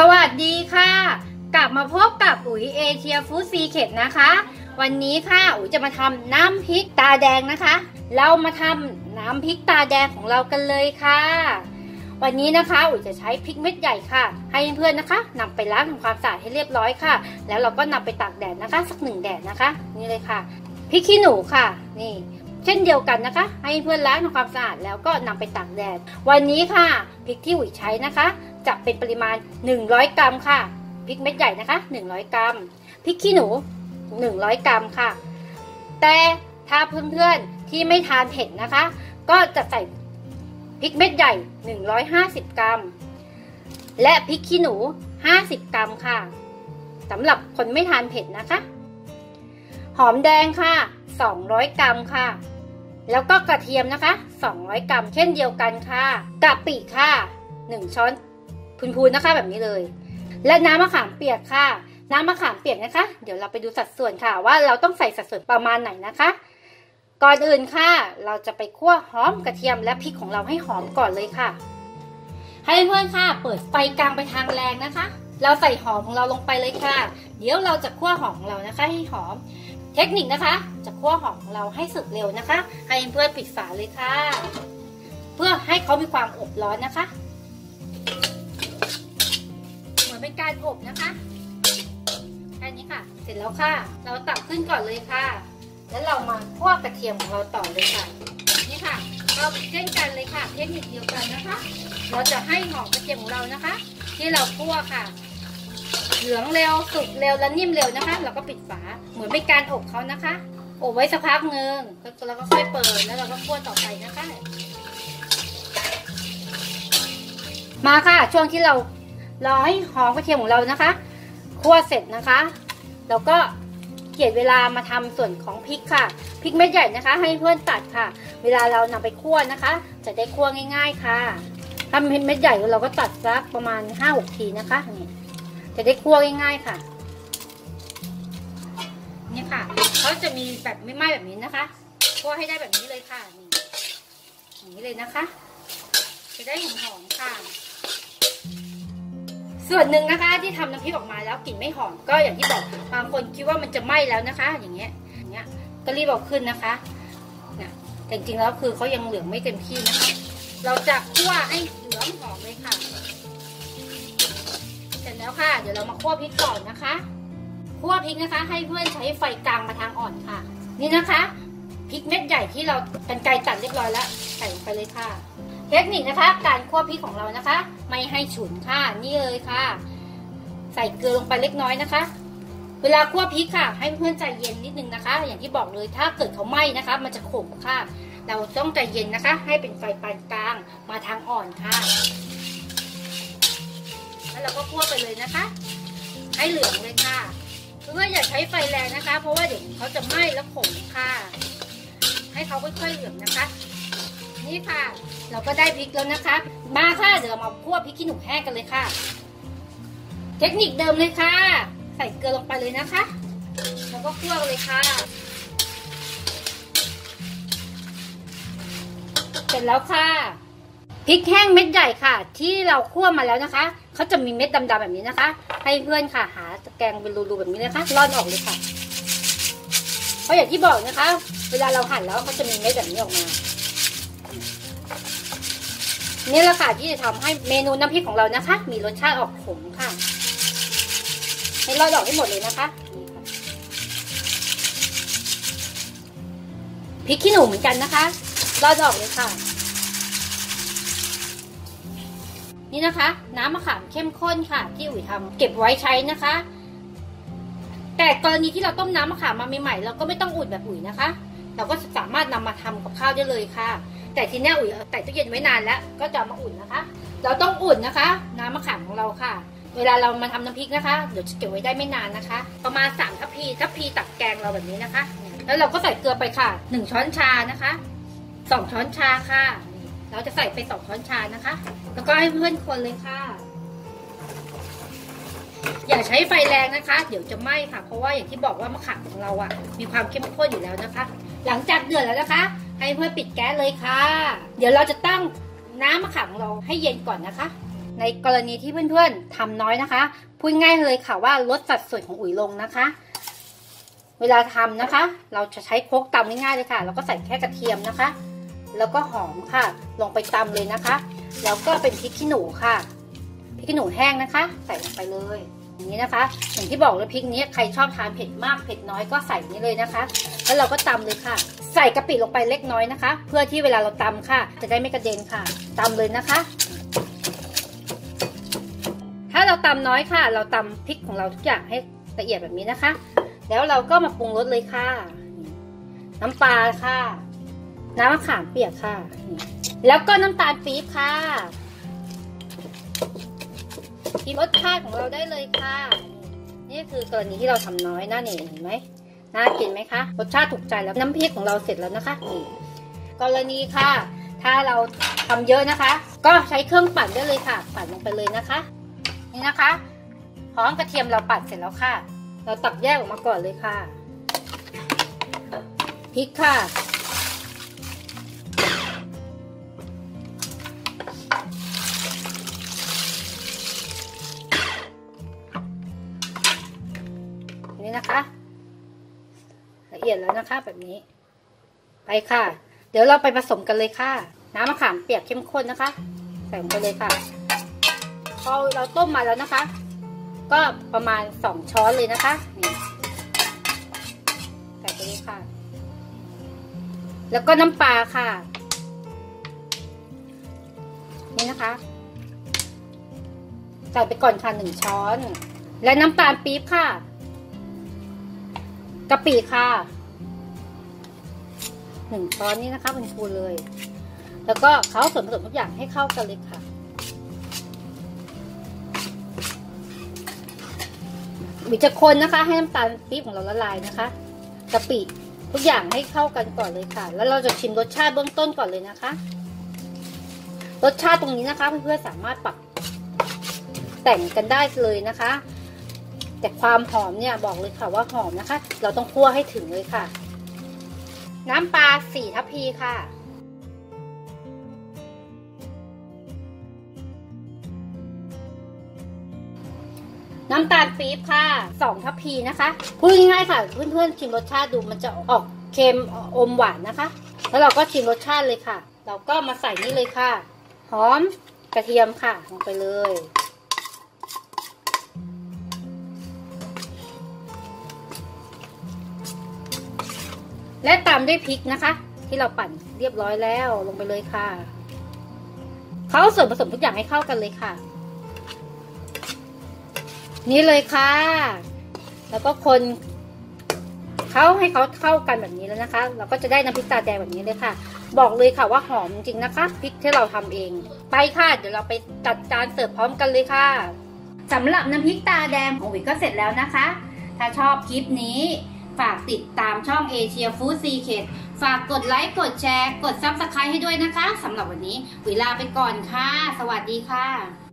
สวัสดีค่ะ กลับมาพบกับอุ๋ยเอเชียฟู้ดซีเค็ดนะคะ วันนี้ค่ะอุ๋ยจะมาทำน้ำพริกตาแดงนะคะ เรามาทำน้ำพริกตาแดงของเรากันเลยค่ะ วันนี้นะคะอุ๋ยจะใช้พริกเม็ดใหญ่ค่ะ ให้เพื่อนนะคะนำไปล้างทำความสะอาดให้เรียบร้อยค่ะ แล้วเราก็นำไปตากแดดนะคะ สักหนึ่งแดดนะคะ นี่เลยค่ะพริกขี้หนูค่ะ นี่เช่นเดียวกันนะคะ ให้เพื่อนล้างทำความสะอาดแล้วก็นำไปตากแดด วันนี้ค่ะพริกที่อุ๋ยใช้นะคะ จะเป็นปริมาณ 100 กรัมค่ะพริกเม็ดใหญ่นะคะ 100 กรัมพริกขี้หนู 100 กรัมค่ะ แต่ถ้าเพื่อนๆที่ไม่ทานเผ็ดนะคะ ก็จะใส่พริกเม็ดใหญ่ 150 กรัม และพริกขี้หนู 50 กรัมค่ะสำหรับคนไม่ทานเผ็ดนะคะ หอมแดงค่ะ 200 กรัมค่ะ แล้วก็กระเทียมนะคะ 200 กรัมเช่นเดียวกันค่ะกะปิค่ะ 1 ช้อน พูนๆนะคะแบบนี้เลย และน้ำมะขามเปียกค่ะ น้ำมะขามเปียกนะคะ เดี๋ยวเราไปดูสัดส่วนค่ะ ว่าเราต้องใส่สัดส่วนประมาณไหนนะคะ ก่อนอื่นค่ะ เราจะไปคั่วหอมกระเทียมและพริกของเราให้หอมก่อนเลยค่ะ ให้เพื่อนค่ะ เปิดไฟกลางไปทางแรงนะคะ เราใส่หอมของเราลงไปเลยค่ะ เดี๋ยวเราจะคั่วหอมของเรานะคะ ให้หอม เทคนิคนะคะ จะคั่วหอมของเราให้สุกเร็วนะคะ ให้เพื่อนปิดฝาเลยค่ะ เพื่อให้เขามีความอบร้อนนะคะ การอบนะคะแค่นี้ค่ะ เสร็จแล้วค่ะ เราตักขึ้นก่อนเลยค่ะ แล้วเรามาคั่วกระเทียมของเราต่อเลยค่ะ นี่ค่ะ เราเช่นกันเลยค่ะ เทคนิคเดียวกันนะคะ เราจะให้หอมกระเทียมของเรานะคะ ที่เราคั่วค่ะ เหลืองเร็วสุกเร็วและนิ่มเร็วนะคะ เราก็ปิดฝา เหมือนเป็นการอบเขานะคะ อบไว้สักพักหนึ่งแล้วก็ค่อยเปิด แล้วเราก็คั่วต่อไปนะคะมาค่ะช่วงที่เรา รอให้หอมกระเทียมของเรานะคะคั่วเสร็จนะคะ แล้วก็เกียดเวลามาทำส่วนของพริกค่ะพริกเม็ดใหญ่นะคะ ให้เพื่อนตัดค่ะ เวลาเรานำไปคั่วนะคะ จะได้คั่วง่าย ๆค่ะถ้าเม็ดใหญ่เราก็ตัดสักประมาณห้าหกทีนะคะนี่จะได้คั่วง่าย ๆค่ะนี่ค่ะเขาจะมีแบบไม่ไหม้แบบนี้นะคะคั่วให้ได้แบบนี้เลยค่ะนี่อย่างนี้เลยนะคะ จะได้หอมๆค่ะ ส่วนหนึ่งนะคะที่ทำน้ำพริกออกมาแล้วกลิ่นไม่หอมก็อย่างที่บอกบางคนคิดว่ามันจะไหม้แล้วนะคะ อย่างเงี้ยอย่างเงี้ยก็รีบเอาขึ้นนะคะเนี่ยแต่จริงๆแล้วคือเขายังเหลืองไม่เต็มที่นะคะเราจะคั่วให้เหลืองหอมเลยค่ะเสร็จแล้วค่ะ เดี๋ยวเรามาคั่วพริกก่อนนะคะคั่วพริกนะคะ ให้เพื่อนใช้ไฟกลางมาทางอ่อนค่ะ นี่นะคะพริกเม็ดใหญ่ที่เราเป็นไกตัดเรียบร้อยแล้วใส่ลงไปเลยค่ะ เทคนิคนะคะ การคั่วพริกของเรานะคะ ไม่ให้ฉุนค่ะ นี่เลยค่ะ ใส่เกลือลงไปเล็กน้อยนะคะ เวลาคั่วพริกค่ะ ให้เพื่อนใจเย็นนิดนึงนะคะ อย่างที่บอกเลยถ้าเกิดเขาไหม้นะคะ มันจะขมค่ะ เราต้องใจเย็นนะคะ ให้เป็นไฟปานกลางมาทางอ่อนค่ะ แล้วเราก็คั่วไปเลยนะคะ ให้เหลืองเลยค่ะเพื่ออย่าใช้ไฟแรงนะคะ เพราะว่าเดี๋ยวเขาจะไหม้แล้วขมค่ะ ให้เขาค่อยๆเหลืองนะคะ นี่ค่ะ เราก็ได้พริกแล้วนะคะ มาค่ะเดี๋ยวเรามาคั่วพริกขี้หนูแห้งกันเลยค่ะ เทคนิคเดิมเลยค่ะ ใส่เกลือลงไปเลยนะคะ แล้วก็คั่วเลยค่ะ เสร็จแล้วค่ะพริกแห้งเม็ดใหญ่ค่ะ ที่เราคั่วมาแล้วนะคะเขาจะมีเม็ดดำๆแบบนี้นะคะ ให้เพื่อนค่ะหาตะแกรงเป็นรูๆแบบนี้นะคะร่อนออกเลยค่ะ เพราะอย่างที่บอกนะคะ เวลาเราหั่นแล้วเขาจะมีเม็ดแบบนี้ออกมา นี่แหละค่ะที่จะทำให้เมนูน้ำพริกของเรานะคะ มีรสชาติออกขมค่ะให้รอดออกให้หมดเลยนะคะพริกขี้หนูเหมือนกันนะคะรอดออกเลยค่ะ นี่นะคะ น้ำมะขามเข้มข้นค่ะ ที่อุ๋ยทำเก็บไว้ใช้นะคะ แต่กรณีที่เราต้มน้ำมะขามมาใหม่ๆเราก็ไม่ต้องอุ่นแบบอุ๋ยนะคะ เราก็สามารถนำมาทำกับข้าวได้เลยค่ะ แต่ทีนี้อุ๋ยใส่ตู้เย็นไว้นานแล้ว ก็จะมาอุ่นนะคะ เราต้องอุ่นนะคะ น้ำมะขามของเราค่ะ เวลาเรามาทำน้ำพริกนะคะ เดี๋ยวจะเก็บไว้ได้ไม่นานนะคะ ประมาณสามทัพพีทัพพีตักแกงเราแบบนี้นะคะ แล้วเราก็ใส่เกลือไปค่ะหนึ่งช้อนชานะคะสองช้อนชาค่ะ เราจะใส่ไปสองช้อนชานะคะ แล้วก็ให้เพื่อนคนเลยค่ะ อย่าใช้ไฟแรงนะคะ เดี๋ยวจะไหม้ค่ะ เพราะว่าอย่างที่บอกว่ามะขามของเราอะมีความเข้มข้นอยู่แล้วนะคะ หลังจากเดือดแล้วนะคะ ให้เพื่อนปิดแก๊สเลยค่ะ เดี๋ยวเราจะตั้งน้ำมะขามของเราให้เย็นก่อนนะคะ ในกรณีที่เพื่อนๆทำน้อยนะคะ พูดง่ายเลยค่ะว่าลดสัดส่วนของอุ๋ยลงนะคะ เวลาทำนะคะ เราจะใช้โคกตำง่ายๆเลยค่ะ แล้วก็ใส่แค่กระเทียมนะคะ แล้วก็หอมค่ะ ลงไปตำเลยนะคะ แล้วก็เป็นพริกขี้หนูค่ะ พริกขี้หนูแห้งนะคะ ใส่ลงไปเลยอย่างนี้นะคะ อย่างที่บอกเลยพริกนี้ใครชอบทานเผ็ดมากเผ็ดน้อยก็ใส่นี้เลยนะคะ แล้วเราก็ตำเลยค่ะ ใส่กะปิลงไปเล็กน้อยนะคะ เพื่อที่เวลาเราตำค่ะ จะได้ไม่กระเด็นค่ะตำเลยนะคะ ถ้าเราตำน้อยค่ะ เราตำพริกของเราทุกอย่างให้ละเอียดแบบนี้นะคะ แล้วเราก็มาปรุงรสเลยค่ะ น้ำปลาค่ะ น้ำมะขามเปียกค่ะ แล้วก็น้ำตาลปี๊บค่ะกินรสชาติของเราได้เลยค่ะ นี่คือกรณีที่เราทำน้อยนะนี่เห็นไหม น่ากินไหมคะ รสชาติถูกใจแล้วน้ำพริกของเราเสร็จแล้วนะคะนี่กรณีค่ะ ถ้าเราทำเยอะนะคะ ก็ใช้เครื่องปั่นได้เลยค่ะ ปั่นลงไปเลยนะคะ นี่นะคะพร้อมกระเทียมเราปั่นเสร็จแล้วค่ะ เราตักแยกออกมาก่อนเลยค่ะพริกค่ะ อียดแล้วนะคะแบบนี้ ไปค่ะ เดี๋ยวเราไปผสมกันเลยค่ะ น้ำมะขามเปียกเข้มข้นนะคะ ใส่ลงไปเลยค่ะ พอเราต้มมาแล้วนะคะ ก็ประมาณสองช้อนเลยนะคะนี่ใส่ไปเลยค่ะ แล้วก็น้ำปลาค่ะ นี่นะคะใส่ไปก่อนค่ะหนึ่งช้อน และน้ำตาลปี๊บค่ะกะปิค่ะ หนึ่งช้อนนี่นะคะเป็นพูเลย แล้วก็เขาส่วนผสมทุกอย่างให้เข้ากันเลยค่ะวิจะคนนะคะ ให้น้ำตาลปี๊บของเราละลายนะคะกะปิทุกอย่างให้เข้ากันก่อนเลยค่ะ แล้วเราจะชิมรสชาติเบื้องต้นก่อนเลยนะคะ รสชาติตรงนี้นะคะเพื่อนๆสามารถปรับแต่งกันได้เลยนะคะ แต่ความหอมเนี่ยบอกเลยค่ะว่าหอมนะคะ เราต้องคั่วให้ถึงเลยค่ะ น้ำปลาสี่ทัพพีค่ะ น้ำตาลปี๊บค่ะสองทัพพีนะคะพูดง่ายๆค่ะ เพื่อนๆชิมรสชาติดูมันจะออกเค็มอมหวานนะคะ แล้วเราก็ชิมรสชาติเลยค่ะ เราก็มาใส่นี่เลยค่ะ หอมกระเทียมค่ะลงไปเลย และตามด้วยพริกนะคะ ที่เราปั่นเรียบร้อยแล้วลงไปเลยค่ะเขาส่วนผสมทุกอย่างให้เข้ากันเลยค่ะ นี่เลยค่ะ แล้วก็คนเคล้าให้เขาเข้ากันแบบนี้แล้วนะคะ เราก็จะได้น้ำพริกตาแดงแบบนี้เลยค่ะ บอกเลยค่ะว่าหอมจริงนะคะพริกที่เราทำเอง ไปค่ะ เดี๋ยวเราไปจัดจานเสิร์ฟพร้อมกันเลยค่ะสำหรับน้ำพริกตาแดงของวิก็เสร็จแล้วนะคะ ถ้าชอบคลิปนี้ ฝากติดตามช่อง Asia Food Secret ฝากกดไลค์ กดแชร์ กด subscribe ให้ด้วยนะคะสำหรับวันนี้วิลาไปก่อนค่ะ สวัสดีค่ะ